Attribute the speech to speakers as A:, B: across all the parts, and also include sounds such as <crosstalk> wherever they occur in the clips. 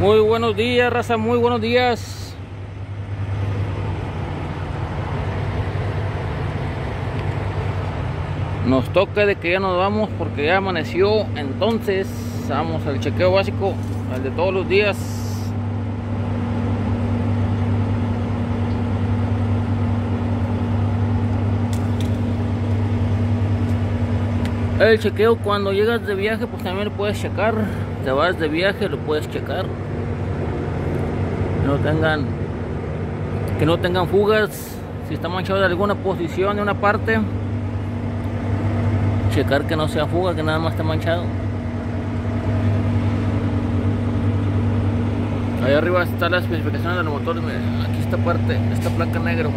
A: Muy buenos días, raza, muy buenos días. Nos toca de que ya nos vamos porque ya amaneció, entonces vamos al chequeo básico, al de todos los días. El chequeo cuando llegas de viaje pues también lo puedes checar. Te vas de viaje lo puedes checar. No tengan que no tengan fugas. Si está manchado de alguna posición de una parte, checar que no sea fuga, que nada más está manchado. Ahí arriba está la especificación del motor. Aquí esta parte, esta placa negro.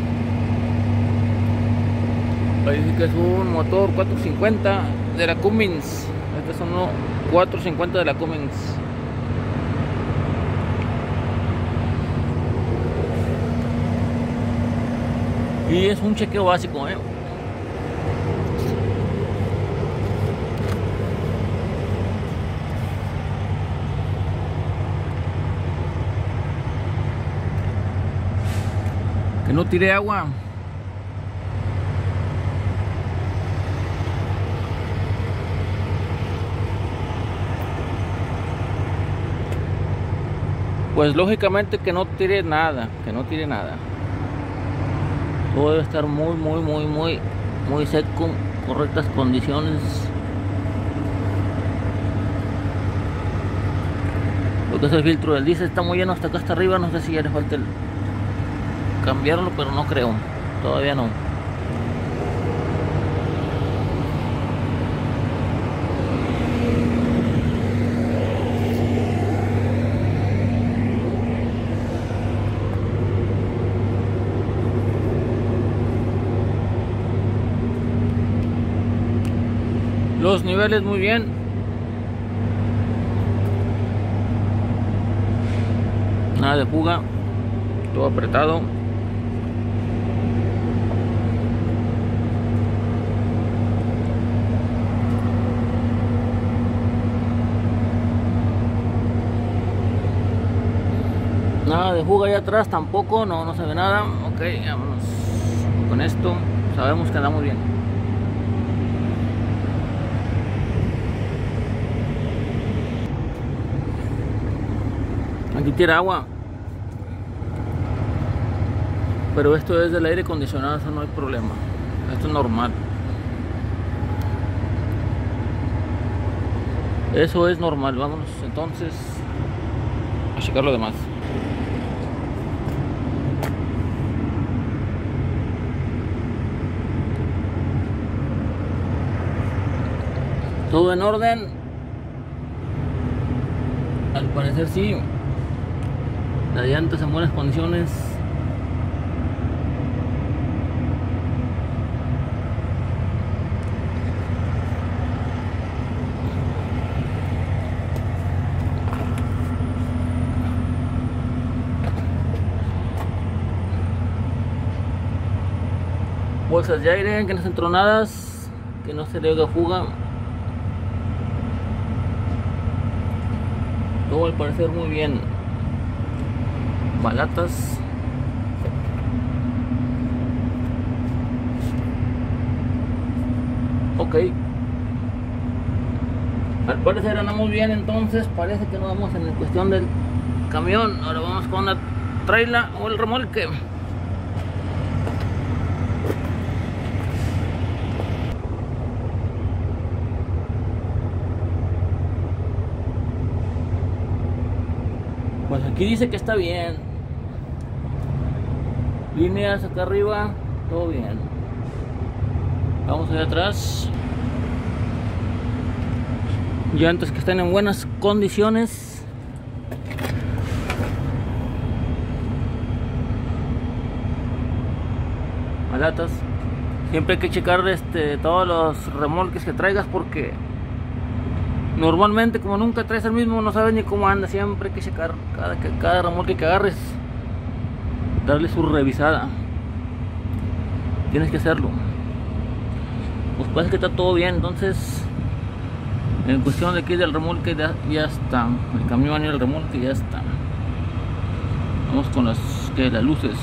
A: Ahí dice que es un motor 450 de la Cummins. Este son uno 450 de la Cummins. Y es un chequeo básico, ¿eh? Que no tire agua. Pues lógicamente que no tire nada, que no tire nada. Todo debe estar muy, muy, muy, muy, muy seco, correctas condiciones. Lo que es el filtro del diésel está muy lleno hasta acá hasta arriba, no sé si ya le falta el cambiarlo, pero no creo, todavía no. Los niveles muy bien. Nada de fuga. Todo apretado. Nada de fuga allá atrás tampoco, no, no se ve nada. Ok, vámonos. Con esto sabemos que andamos bien. Aquí tira agua. Pero esto es del aire acondicionado, eso no hay problema. Esto es normal. Eso es normal. Vámonos entonces a checar lo demás. Todo en orden. Al parecer sí. Las llantas en buenas condiciones. Bolsas de aire que no estén tronadas, que no se le haga fuga. Todo al parecer muy bien balatas. Ok. Al parecer andamos bien entonces parece que no vamos en cuestión del camión. Ahora vamos con la traila o el remolque. Pues aquí dice que está bien líneas acá arriba todo bien. Vamos allá atrás. Llantas que están en buenas condiciones. Malatas siempre hay que checar este todos los remolques que traigas porque normalmente como nunca traes el mismo no sabes ni cómo anda. Siempre hay que checar cada, cada remolque que agarres darle su revisada tienes que hacerlo pues parece que está todo bien entonces En cuestión de aquí del remolque ya, ya está. El camión y el remolque ya está. Vamos con las, que, las luces.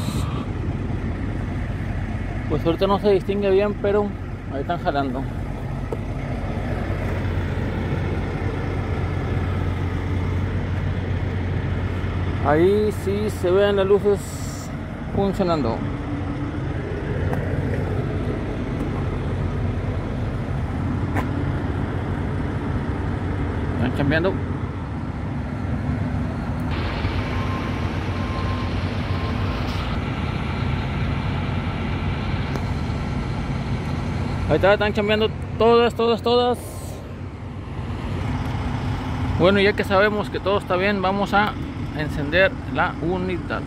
A: Pues ahorita no se distingue bien, pero ahí están jalando. Ahí sí se ven las luces funcionando. Están cambiando. Ahí está, están cambiando todas, todas, todas. Bueno, ya que sabemos que todo está bien, vamos a encender la unidad.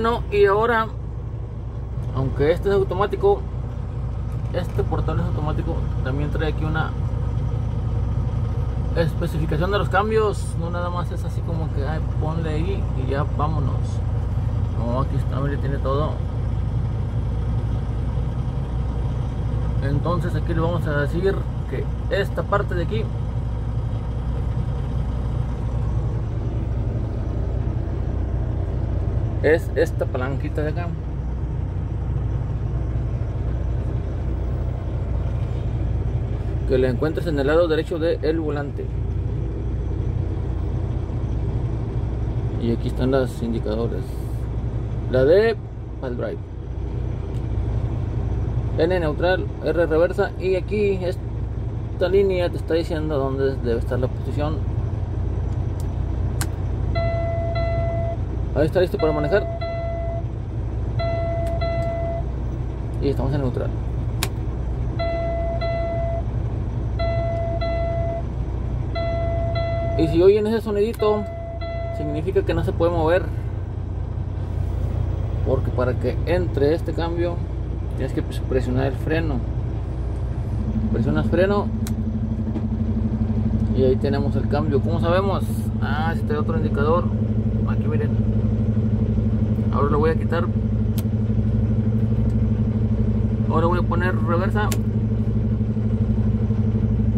A: Bueno, y ahora, aunque este es automático, este portal es automático, también trae aquí una especificación de los cambios. No nada más es así como que ay, ponle ahí y ya vámonos. No, aquí está, mire, tiene todo. Entonces aquí le vamos a decir que esta parte de aquí es esta palanquita de acá que la encuentres en el lado derecho del volante. Y aquí están los indicadores. La de para drive. N neutral R reversa. Y aquí esta línea te está diciendo dónde debe estar la posición Ahí está listo para manejar. Y estamos en neutral. Y si oyen ese sonidito, significa que no se puede mover. Porque para que entre este cambio, tienes que presionar el freno. Presionas freno. Y ahí tenemos el cambio. ¿Cómo sabemos? Ah, si trae otro indicador. Aquí miren ahora lo voy a quitar. Ahora voy a poner reversa.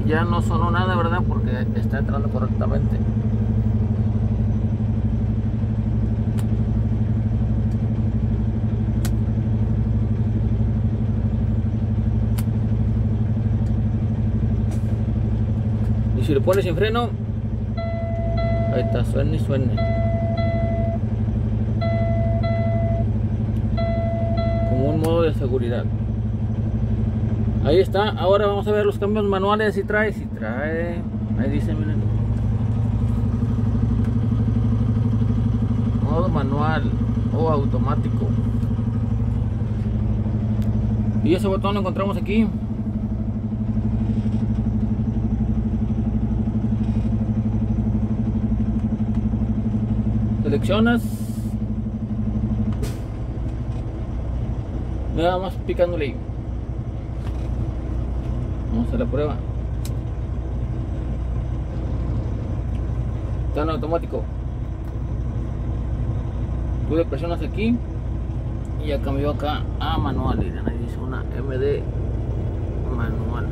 A: Ya no sonó nada verdad porque está entrando correctamente. Y si lo pones sin freno ahí está suene y suene modo de seguridad. Ahí está. Ahora vamos a ver los cambios manuales. Si trae si trae. Ahí dice miren. Modo manual o automático. Y ese botón lo encontramos aquí. Seleccionas nada más picándole vamos a la prueba. Está en automático. Tú le presionas aquí. Y ya cambió acá a manual. Miren ahí dice una MD manual.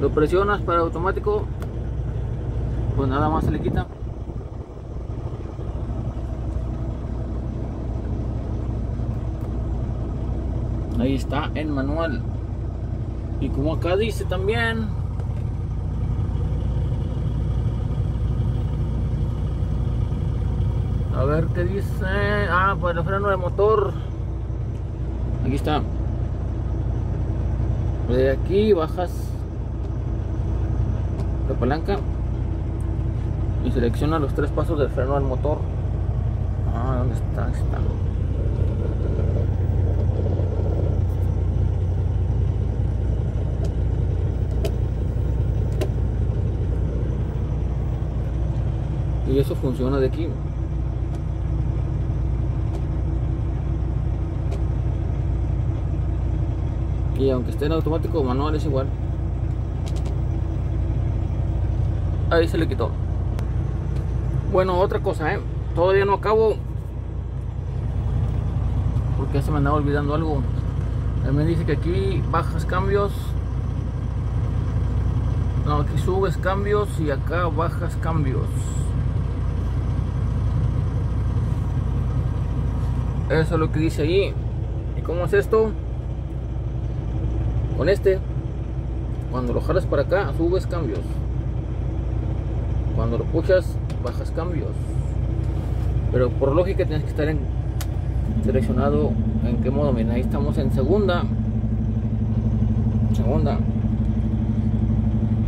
A: Lo presionas para automático pues nada más se le quita ahí está en manual. Y como acá dice también a ver qué dice. Ah pues el freno de motor. Aquí está. De aquí bajas la palanca y selecciona los tres pasos del freno del motor. Ah dónde está, está y eso funciona de aquí. Y aunque esté en automático manual es igual. Ahí se le quitó. Bueno otra cosa eh todavía no acabo. Porque se me andaba olvidando algo. Me dice que aquí bajas cambios. No aquí subes cambios y acá bajas cambios eso es lo que dice ahí. Y cómo es esto con este cuando lo jalas para acá subes cambios. Cuando lo puchas bajas cambios. Pero por lógica tienes que estar en seleccionado en qué modo. Mira ahí estamos en segunda. Segunda.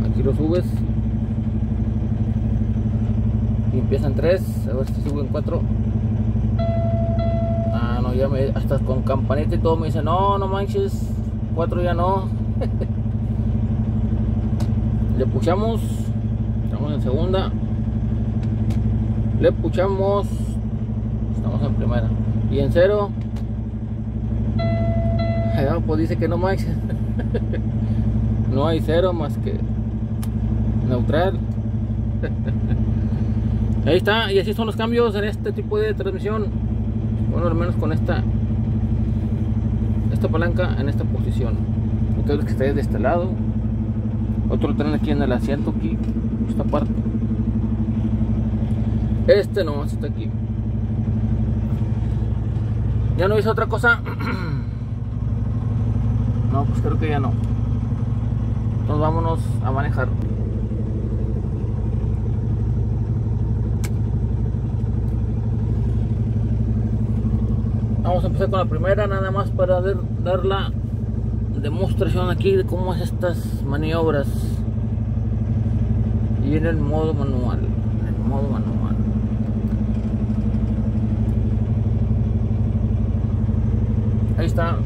A: Aquí lo subes. Y empieza en 3 a ver si sube en 4 ah no ya me hasta con campanita y todo me dice no no manches 4 ya no <laughs> le puchamos estamos en segunda. Le puchamos estamos en primera. Y en cero. <laughs> Pues dice que no más <laughs> no hay cero más que neutral. Ahí está y así son los cambios en este tipo de transmisión bueno al menos con esta esta palanca en esta posición. Ustedes que esté de este lado. Otro lo traen aquí en el asiento aquí esta parte. Este no está aquí. Ya no hice otra cosa <clears throat> no pues creo que ya no. Entonces vámonos a manejar vamos a empezar con la primera nada más para dar la demostración aquí de cómo es estas maniobras. Y en el modo manual en el modo manual. Ahí está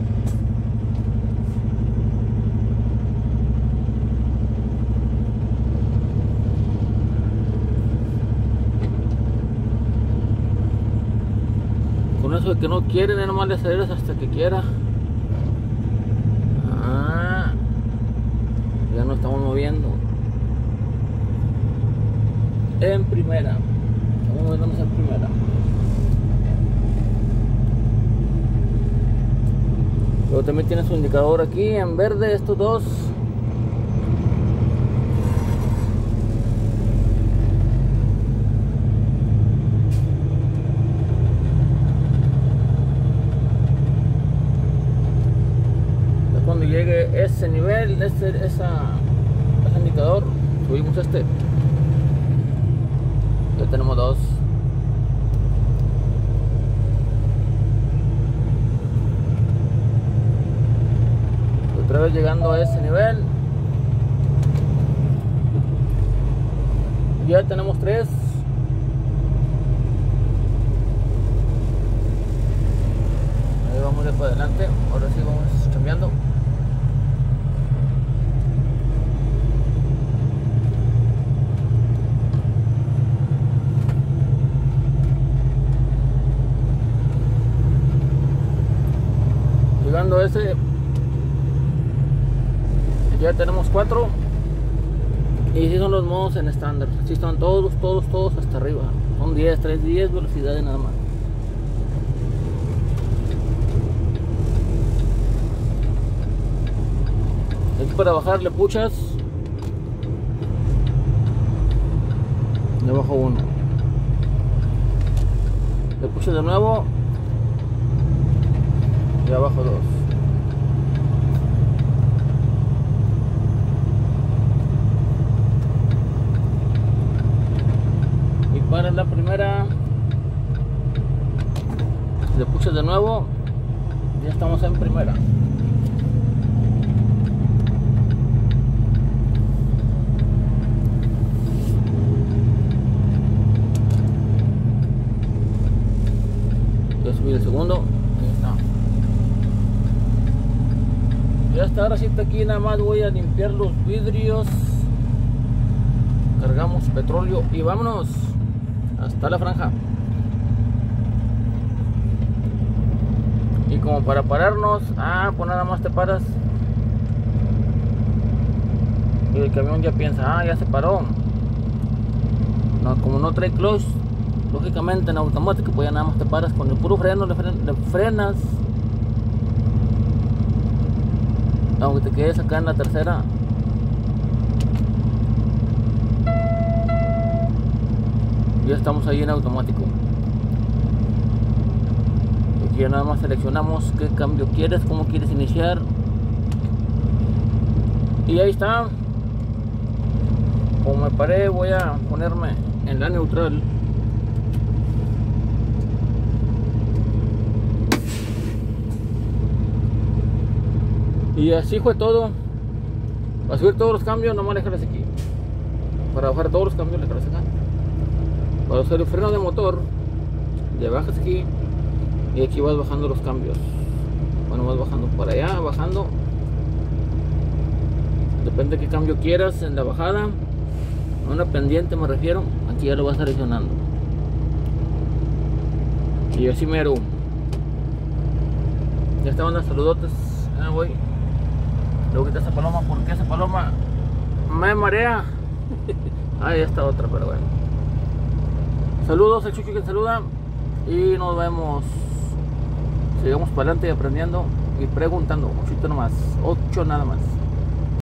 A: con de que no quieren, nomás le aceleras hasta que quiera. Ah, ya no estamos moviendo. En primera. Estamos moviéndonos en primera. Luego también tiene su indicador aquí en verde, estos dos. Nivel, ese, esa, ese indicador, subimos este. Ya tenemos dos. Otra vez llegando a ese nivel. Ya tenemos tres. Ahí vamos de para adelante. Ahora sí vamos cambiando. A ese. Ya tenemos cuatro. Y si son los modos en estándar. Si están todos todos todos hasta arriba. Son 10 3 10 velocidades nada más. Aquí para bajar le puchas. Le bajo uno. Le puchas de nuevo. Y abajo dos y para la primera. Le puse de nuevo. Ya estamos en primera. Ya subí el segundo. Ya está ahora sí aquí nada más voy a limpiar los vidrios. Cargamos petróleo y vámonos hasta la franja. Y como para pararnos, ah, pues nada más te paras. Y el camión ya piensa, ah, ya se paró. No, como no trae clutch, lógicamente en automático, pues ya nada más te paras con el puro freno, le, le frenas. Aunque te quedes acá en la tercera, ya estamos ahí en automático. Aquí ya nada más seleccionamos qué cambio quieres cómo quieres iniciar. Y ahí está. Como me paré voy a ponerme en la neutral. Y así fue todo. Para subir todos los cambios nomás le jalas aquí. Para bajar todos los cambios le jalas acá para hacer el freno de motor le bajas aquí y aquí vas bajando los cambios. Bueno vas bajando por allá bajando. Depende de qué cambio quieras en la bajada. Una pendiente me refiero aquí ya lo vas seleccionando. Y así mero. Ya estaban las saludotes. Ah, voy luego quita esa paloma porque esa paloma me marea. <laughs> Ah ya está otra pero bueno Saludos al Chucho que saluda y nos vemos. Sigamos para adelante aprendiendo y preguntando. Ocho nomás, ocho nada más.